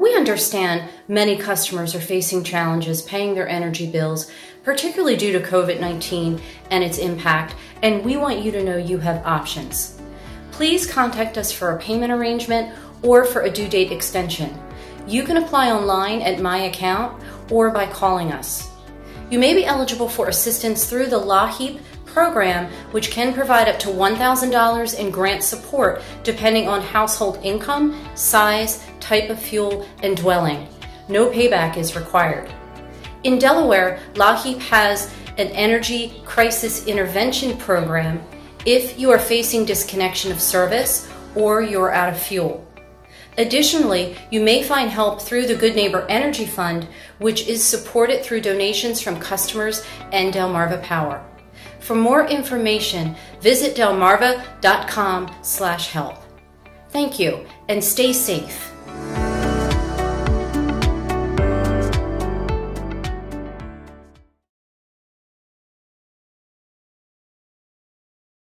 We understand many customers are facing challenges paying their energy bills, particularly due to COVID 19 and its impact, and we want you to know you have options. Please contact us for a payment arrangement or for a due date extension. You can apply online at My Account or by calling us. You may be eligible for assistance through the LIHEAP program, which can provide up to $1,000 in grant support depending on household income, size, type of fuel, and dwelling. No payback is required. In Delaware, LIHEAP has an energy crisis intervention program if you are facing disconnection of service or you're out of fuel. Additionally, you may find help through the Good Neighbor Energy Fund, which is supported through donations from customers and Delmarva Power. For more information, visit delmarva.com/help. Thank you and stay safe.